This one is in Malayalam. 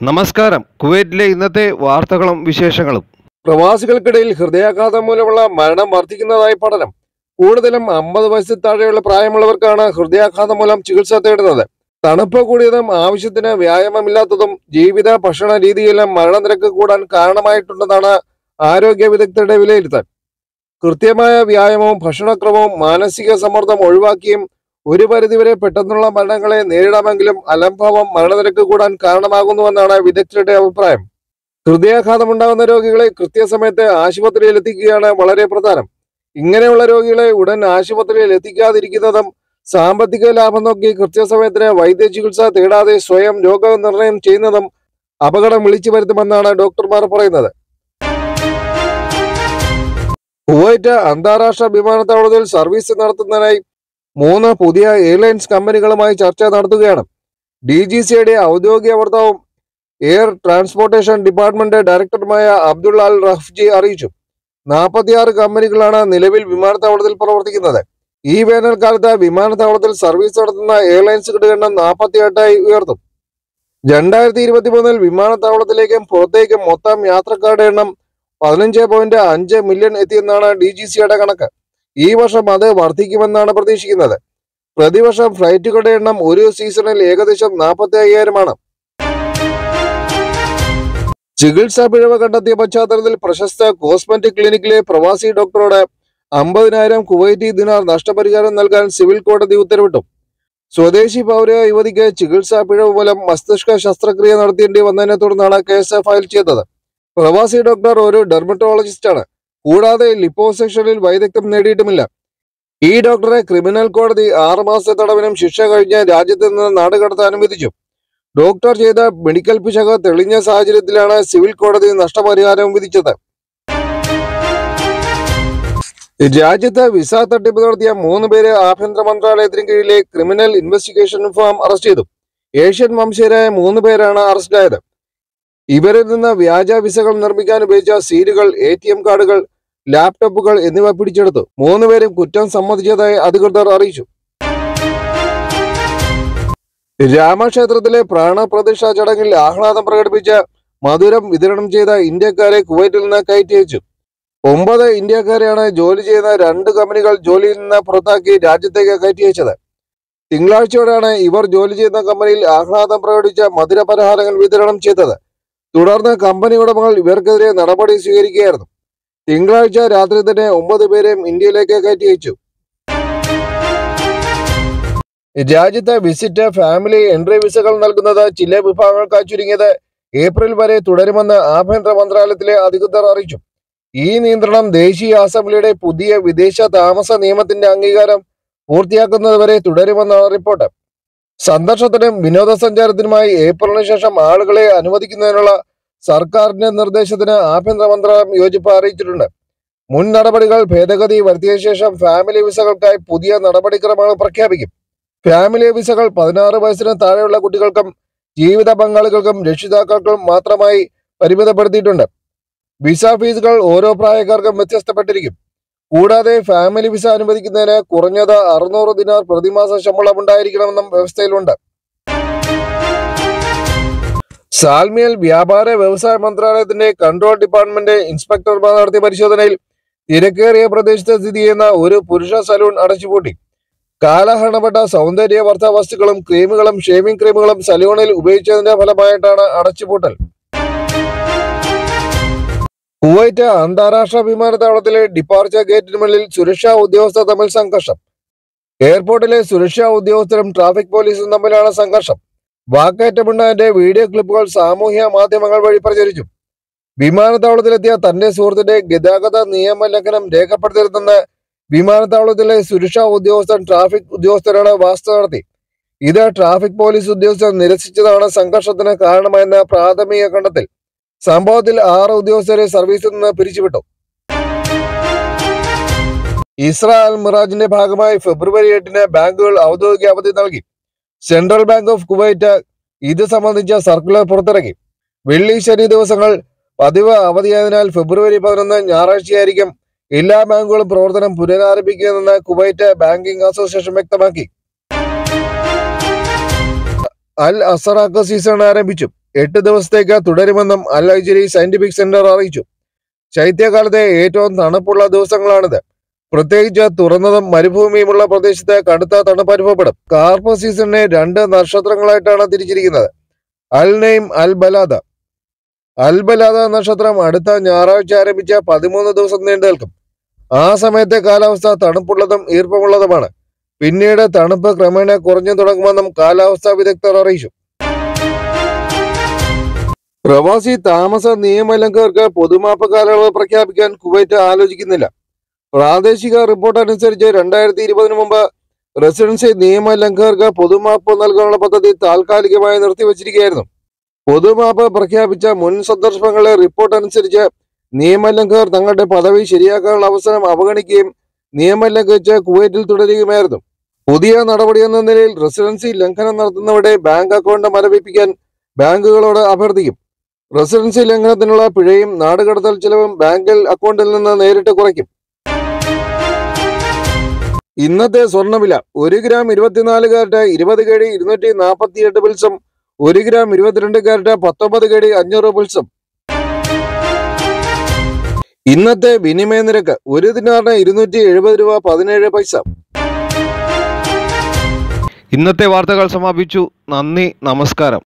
നമസ്കാരം. കുവൈറ്റിലെ ഇന്നത്തെ വാർത്തകളും വിശേഷങ്ങളും. പ്രവാസികൾക്കിടയിൽ ഹൃദയാഘാതം മൂലമുള്ള മരണം വർദ്ധിക്കുന്നതായി പഠനം. കൂടുതലും അമ്പത് വയസ്സിൽ താഴെയുള്ള പ്രായമുള്ളവർക്കാണ് ഹൃദയാഘാതം മൂലം ചികിത്സ തേടുന്നത്. തണുപ്പ് കൂടിയതും ആവശ്യത്തിന് വ്യായാമമില്ലാത്തതും ജീവിത ഭക്ഷണ രീതിയിലും മരണനിരക്ക് കൂടാൻ കാരണമായിട്ടുണ്ടെന്നാണ് ആരോഗ്യ വിദഗ്ധരുടെ വിലയിരുത്തൽ. കൃത്യമായ വ്യായാമവും ഭക്ഷണക്രമവും മാനസിക സമ്മർദ്ദം ഒഴിവാക്കിയും ഒരു പരിധിവരെ പെട്ടെന്നുള്ള മരണങ്ങളെ നേരിടാമെങ്കിലും അലംഭാവം മരണനിരക്ക് കൂടാൻ കാരണമാകുന്നുവെന്നാണ് വിദഗ്ധരുടെ അഭിപ്രായം. ഹൃദയാഘാതമുണ്ടാകുന്ന രോഗികളെ കൃത്യസമയത്ത് ആശുപത്രിയിൽ എത്തിക്കുകയാണ് വളരെ പ്രധാനം. ഇങ്ങനെയുള്ള രോഗികളെ ഉടൻ ആശുപത്രിയിൽ എത്തിക്കാതിരിക്കുന്നതും സാമ്പത്തിക ലാഭം നോക്കി കൃത്യസമയത്തിന് വൈദ്യ ചികിത്സ തേടാതെ സ്വയം രോഗനിർണയം ചെയ്യുന്നതും അപകടം വിളിച്ചു വരുത്തുമെന്നാണ് ഡോക്ടർമാർ പറയുന്നത്. കുവൈറ്റ് അന്താരാഷ്ട്ര വിമാനത്താവളത്തിൽ സർവീസ് നടത്തുന്നതിനായി മൂന്ന് പുതിയ എയർലൈൻസ് കമ്പനികളുമായി ചർച്ച നടത്തുകയാണ്. ഡി ജി സിയുടെ ഔദ്യോഗിക വക്താവും എയർ ട്രാൻസ്പോർട്ടേഷൻ ഡിപ്പാർട്ട്മെന്റ് ഡയറക്ടറുമായ അബ്ദുൾ അൽ റഫ്ജി അറിയിച്ചു. നാൽപ്പത്തിയാറ് കമ്പനികളാണ് നിലവിൽ വിമാനത്താവളത്തിൽ പ്രവർത്തിക്കുന്നത്. ഈ വേനൽക്കാലത്ത് വിമാനത്താവളത്തിൽ സർവീസ് നടത്തുന്ന എയർലൈൻസുകളുടെ എണ്ണം നാൽപ്പത്തിയെട്ടായി ഉയർത്തും രണ്ടായിരത്തി ഇരുപത്തി മൂന്നിൽ വിമാനത്താവളത്തിലേക്കും പുറത്തേക്കും മൊത്തം യാത്രക്കാരുടെ എണ്ണം പതിനഞ്ച് പോയിന്റ് അഞ്ച് മില്യൺ എത്തിയെന്നാണ് ഡി ജി സിയുടെ കണക്ക്. ഈ വർഷം അത് വർദ്ധിക്കുമെന്നാണ് പ്രതീക്ഷിക്കുന്നത്. പ്രതിവർഷം ഫ്ലൈറ്റുകളുടെ എണ്ണം ഒരു സീസണിൽ ഏകദേശം നാൽപ്പത്തി അയ്യായിരമാണ് ചികിത്സാ പിഴവ് കണ്ടെത്തിയ പശ്ചാത്തലത്തിൽ പ്രശസ്ത കോസ്മെറ്റിക് ക്ലിനിക്കിലെ പ്രവാസി ഡോക്ടറോട് അമ്പതിനായിരം കുവൈറ്റി ദിനാർ നഷ്ടപരിഹാരം നൽകാൻ സിവിൽ കോടതി ഉത്തരവിട്ടു. സ്വദേശി പൗര യുവതിക്ക് ചികിത്സാ പിഴവ് മൂലം മസ്തിഷ്ക ശസ്ത്രക്രിയ നടത്തേണ്ടി വന്നതിനെ തുടർന്നാണ് കേസ് ഫയൽ ചെയ്തത്. പ്രവാസി ഡോക്ടർ ഒരു ഡെർമറ്റോളജിസ്റ്റാണ്. കൂടാതെ ലിപ്പോസെക്ഷനിൽ വൈദഗ്ധ്യം നേടിയിട്ടുമില്ല. ഈ ഡോക്ടറെ ക്രിമിനൽ കോടതി ആറുമാസത്തെ തടവിനും ശിക്ഷ കഴിഞ്ഞ് രാജ്യത്ത് നിന്ന് നാടുകടത്താനും അനുവദിച്ചു. ഡോക്ടർ ചെയ്ത മെഡിക്കൽ പിശക് തെളിഞ്ഞ സാഹചര്യത്തിലാണ് സിവിൽ കോടതി നഷ്ടപരിഹാരം വിധിച്ചത്. രാജ്യത്ത് വിസ തട്ടിപ്പ് നടത്തിയ മൂന്ന് പേരെ ആഭ്യന്തര മന്ത്രാലയത്തിന് കീഴിലെ ക്രിമിനൽ ഇൻവെസ്റ്റിഗേഷൻ ഫാം അറസ്റ്റ് ചെയ്തു. ഏഷ്യൻ വംശീയരായ മൂന്ന് പേരാണ് അറസ്റ്റിലായത്. ഇവരിൽ നിന്ന് വ്യാജ വിസകൾ നിർമ്മിക്കാൻ ഉപയോഗിച്ച സീലുകൾ എ കാർഡുകൾ ലാപ്ടോപ്പുകൾ എന്നിവ പിടിച്ചെടുത്തു. മൂന്നുപേരും കുറ്റം സമ്മതിച്ചതായി അധികൃതർ അറിയിച്ചു. രാമക്ഷേത്രത്തിലെ പ്രാണപ്രതിഷ്ഠ ചടങ്ങിൽ ആഹ്ലാദം പ്രകടിപ്പിച്ച മധുരം വിതരണം ചെയ്ത ഇന്ത്യക്കാരെ കുവൈറ്റിൽ നിന്ന് കയറ്റി ഒമ്പത് ഇന്ത്യക്കാരെയാണ് ജോലി ചെയ്യുന്ന രണ്ട് കമ്പനികൾ ജോലിയിൽ നിന്ന് പുറത്താക്കി രാജ്യത്തേക്ക് കയറ്റി അയച്ചത് തിങ്കളാഴ്ചയോടെയാണ് ഇവർ ജോലി ചെയ്യുന്ന കമ്പനിയിൽ ആഹ്ലാദം പ്രകടിപ്പിച്ച മധുര പലഹാരങ്ങൾ വിതരണം ചെയ്തത്. തുടർന്ന് കമ്പനി ഉടമകൾ ഇവർക്കെതിരെ നടപടി സ്വീകരിക്കുകയായിരുന്നു. തിങ്കളാഴ്ച രാത്രി തന്നെ ഒമ്പത് പേരെയും ഇന്ത്യയിലേക്ക് കയറ്റി അയച്ചു. രാജ്യത്ത് വിസിറ്റ് ഫാമിലി എൻട്രി വിസകൾ നൽകുന്നത് ചില വിഭാഗങ്ങൾക്കായി ചുരുങ്ങിയത് ഏപ്രിൽ വരെ തുടരുമെന്ന് ആഭ്യന്തര മന്ത്രാലയത്തിലെ അധികൃതർ അറിയിച്ചു. ഈ നിയന്ത്രണം ദേശീയ അസംബ്ലിയുടെ പുതിയ വിദേശ താമസ നിയമത്തിന്റെ അംഗീകാരം പൂർത്തിയാക്കുന്നതുവരെ തുടരുമെന്നാണ് റിപ്പോർട്ട്. സന്ദർശത്തിനും വിനോദസഞ്ചാരത്തിനുമായി ഏപ്രിലിന് ശേഷം ആളുകളെ അനുവദിക്കുന്നതിനുള്ള സർക്കാരിന്റെ നിർദ്ദേശത്തിന് ആഭ്യന്തര മന്ത്രാലയം യോജിപ്പ് അറിയിച്ചിട്ടുണ്ട്. മുൻ നടപടികൾ ഭേദഗതി വരുത്തിയ ശേഷം ഫാമിലി വിസകൾക്കായി പുതിയ നടപടിക്രമങ്ങൾ പ്രഖ്യാപിക്കും. ഫാമിലി വിസകൾ പതിനാറ് വയസ്സിന് താഴെയുള്ള കുട്ടികൾക്കും ജീവിത പങ്കാളികൾക്കും രക്ഷിതാക്കൾക്കും മാത്രമായി പരിമിതപ്പെടുത്തിയിട്ടുണ്ട്. വിസ ഫീസുകൾ ഓരോ പ്രായക്കാർക്കും വ്യത്യസ്തപ്പെട്ടിരിക്കും. കൂടാതെ ഫാമിലി വിസ അനുവദിക്കുന്നതിന് കുറഞ്ഞത് അറുന്നൂറ് ദിനാർ പ്രതിമാസ ശമ്പളം ഉണ്ടായിരിക്കണമെന്നും വ്യവസ്ഥയിലുണ്ട്. സാൽമിയൽ വ്യാപാര വ്യവസായ മന്ത്രാലയത്തിന്റെ കൺട്രോൾ ഡിപ്പാർട്ട്മെന്റ് ഇൻസ്പെക്ടർമാർ നടത്തിയ പരിശോധനയിൽ തിരക്കേറിയ പ്രദേശത്ത് സ്ഥിതി ചെയ്യുന്ന ഒരു പുരുഷ സലൂൺ അടച്ചുപൂട്ടി. കാലഹരണപ്പെട്ട സൗന്ദര്യവർദ്ധ വസ്തുക്കളും ക്രീമുകളും ഷേവിംഗ് ക്രീമുകളും സലൂണിൽ ഉപയോഗിച്ചതിന്റെ ഫലമായിട്ടാണ് അടച്ചുപൂട്ടൽ. കുവൈറ്റ് അന്താരാഷ്ട്ര വിമാനത്താവളത്തിലെ ഡിപ്പാർച്ചർ ഗേറ്റിന് മുന്നിൽ സുരക്ഷാ ഉദ്യോഗസ്ഥർ തമ്മിൽ സംഘർഷം. എയർപോർട്ടിലെ സുരക്ഷാ ഉദ്യോഗസ്ഥരും ട്രാഫിക് പോലീസും തമ്മിലാണ് സംഘർഷം. വാക്കേറ്റമുണ്ടായതിന്റെ വീഡിയോ ക്ലിപ്പുകൾ സാമൂഹ്യ മാധ്യമങ്ങൾ വഴി പ്രചരിച്ചു. വിമാനത്താവളത്തിലെത്തിയ തന്റെ സുഹൃത്തിന്റെ ഗതാഗത നിയമ ലംഘനം രേഖപ്പെടുത്തരുതെന്ന് വിമാനത്താവളത്തിലെ സുരക്ഷാ ഉദ്യോഗസ്ഥൻ ട്രാഫിക് ഉദ്യോഗസ്ഥരോട് വാസ്തു നടത്തി. ഇത് ട്രാഫിക് പോലീസ് ഉദ്യോഗസ്ഥർ നിരസിച്ചതാണ് സംഘർഷത്തിന് കാരണമായെന്ന പ്രാഥമിക കണ്ടെത്തൽ. സംഭവത്തിൽ ആറ് ഉദ്യോഗസ്ഥരെ സർവീസിൽ നിന്ന് പിരിച്ചുവിട്ടു. ഇസ്ര അൽ മിറാജിന്റെ ഭാഗമായി ഫെബ്രുവരി എട്ടിന് ബാങ്കുകൾ ഔദ്യോഗിക അവധി നൽകി. സെൻട്രൽ ബാങ്ക് ഓഫ് കുവൈറ്റ് ഇത് സംബന്ധിച്ച സർക്കുലർ പുറത്തിറക്കി. വെള്ളി ശനി ദിവസങ്ങൾ പതിവ് അവധിയായതിനാൽ ഫെബ്രുവരി പതിനൊന്ന് ഞായറാഴ്ചയായിരിക്കും എല്ലാ ബാങ്കുകളും പ്രവർത്തനം പുനരാരംഭിക്കുന്നതെന്ന് കുവൈറ്റ് ബാങ്കിംഗ് അസോസിയേഷൻ വ്യക്തമാക്കി. അൽ അസറാക്ക് സീസൺ ആരംഭിച്ചു. എട്ട് ദിവസത്തേക്ക് തുടരുമെന്നും അൽ അജരി സയന്റിഫിക് സെന്റർ അറിയിച്ചു. ശൈത്യകാലത്തെ ഏറ്റവും തണുപ്പുള്ള ദിവസങ്ങളാണിത്. പ്രത്യേകിച്ച് തുറന്നതും മരുഭൂമിയുമുള്ള പ്രദേശത്ത് കടുത്ത തണുപ്പ് അനുഭവപ്പെടും. കാർപ്പ സീസണിനെ രണ്ട് നക്ഷത്രങ്ങളായിട്ടാണ് തിരിച്ചിരിക്കുന്നത്. അൽ അൽബലാദ അൽബലാദ അൽ ബലാദ നക്ഷത്രം അടുത്ത ഞായറാഴ്ച ആരംഭിച്ച പതിമൂന്ന് ദിവസം നീണ്ടു നിൽക്കും ആ സമയത്തെ കാലാവസ്ഥ തണുപ്പുള്ളതും ഈർപ്പമുള്ളതുമാണ്. പിന്നീട് തണുപ്പ് ക്രമേണ കുറഞ്ഞു തുടങ്ങുമെന്നും കാലാവസ്ഥാ വിദഗ്ധർ അറിയിച്ചു. പ്രവാസി താമസ നിയമലംഘകർക്ക് പൊതുമാപ്പ് കാലയളവ് പ്രഖ്യാപിക്കാൻ കുവൈറ്റ് ആലോചിക്കുന്നില്ല. പ്രാദേശിക റിപ്പോർട്ട് അനുസരിച്ച് രണ്ടായിരത്തി ഇരുപതിനു മുമ്പ് റെസിഡൻസി നിയമലംഘകർക്ക് പൊതുമാപ്പ് നൽകാനുള്ള പദ്ധതി താൽക്കാലികമായി നിർത്തിവച്ചിരിക്കുകയായിരുന്നു. പൊതുമാപ്പ് പ്രഖ്യാപിച്ച മുൻ സന്ദർഭങ്ങളിലെ റിപ്പോർട്ട് അനുസരിച്ച് നിയമലംഘകർ തങ്ങളുടെ പദവി ശരിയാക്കാനുള്ള അവസരം അവഗണിക്കുകയും നിയമം ലംഘിച്ച് കുവൈറ്റിൽ തുടരുകയുമായിരുന്നു. പുതിയ നടപടി എന്ന നിലയിൽ റെസിഡൻസി ലംഘനം നടത്തുന്നവരുടെ ബാങ്ക് അക്കൗണ്ട് മരവിപ്പിക്കാൻ ബാങ്കുകളോട് അഭ്യർത്ഥിക്കും. റെസിഡൻസി ലംഘനത്തിനുള്ള പിഴയും നാടുകടത്തൽ ചെലവും ബാങ്കിൽ അക്കൗണ്ടിൽ നിന്ന് നേരിട്ട് കുറയ്ക്കും. ഇന്നത്തെ സ്വർണവില ഒരു ഗ്രാം ഇരുപത്തിനാല് കാരറ്റ് ഇരുപത് കേടി ഇരുന്നൂറ്റി നാൽപ്പത്തി എട്ട് പിൽസും ഒരു ഗ്രാം ഇരുപത്തിരണ്ട് കാരറ്റ് പത്തൊമ്പത് കേടി അഞ്ഞൂറ് പിൽസും ഇന്നത്തെ വിനിമയ നിരക്ക് ഒരു ദിനാറിന് ഇരുന്നൂറ്റി എഴുപത് രൂപ പതിനേഴ് പൈസ. ഇന്നത്തെ വാർത്തകൾ സമാപിച്ചു. നന്ദി നമസ്കാരം.